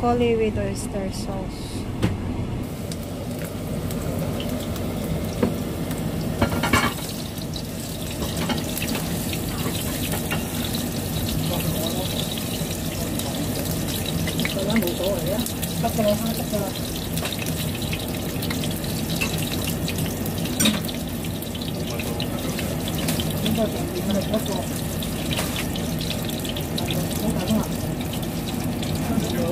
broccoli with oyster sauce.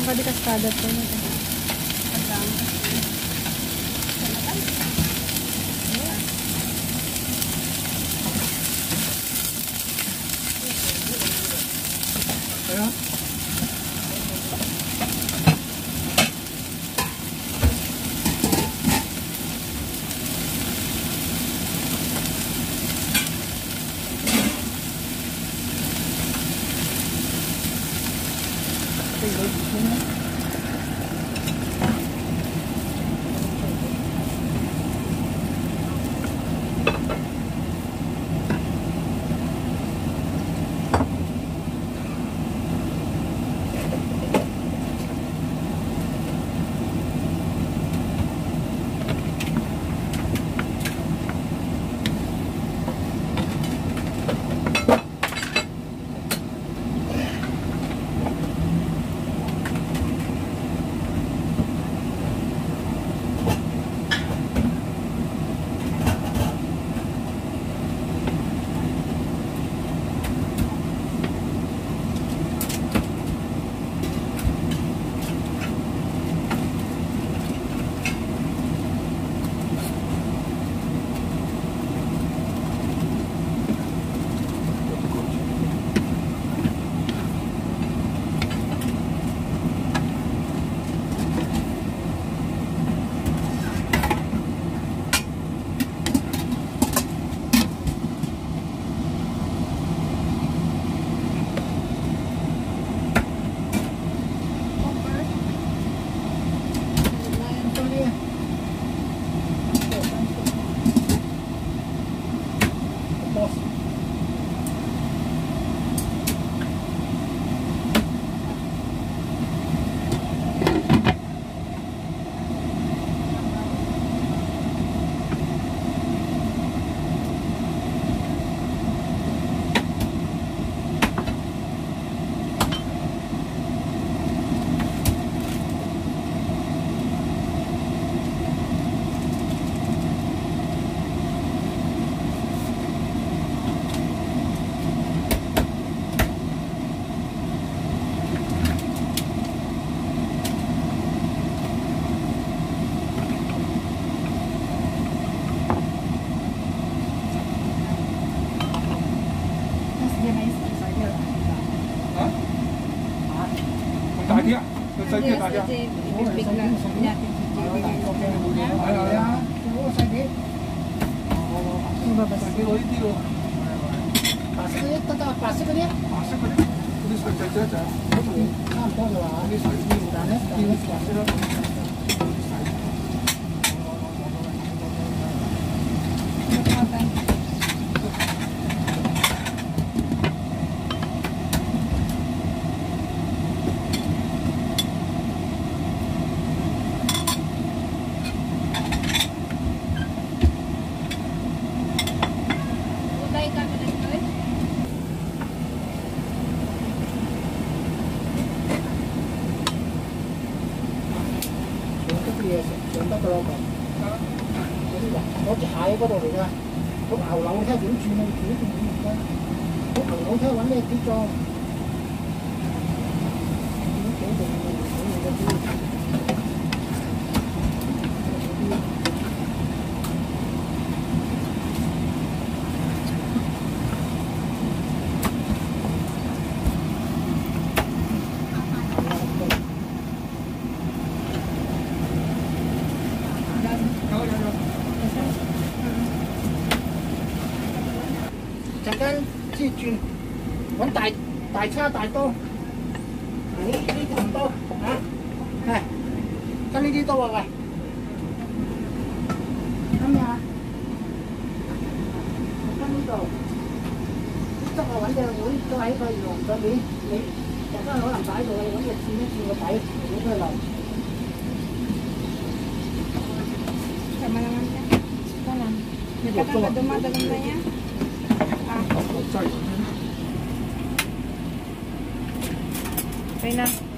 não vai descascar, depende. Tatiya तो सही है ताटिया वो सही है बस आगे वही थी वो पास में एक तो पास में पास में पुलिस को चर्चा चाह हाँ बोल रहा है पुलिस को बताने पुलिस को 咯噃。嗰隻蟹嗰度嚟㗎，個牛柳睇點轉啊？點轉而家？個牛柳睇揾咩啲裝？ 大大叉大刀，呢呢啲唔刀啊，系跟呢啲刀啊喂，啱唔啱啊？跟呢度，执啊揾只碗都喺个鱼笼上面，你就真系可能摆到你揾只转一转个底，你都系流。 Tama naman siya. Ito lang. Katang ka dumadagan na niya. Ah, Reina.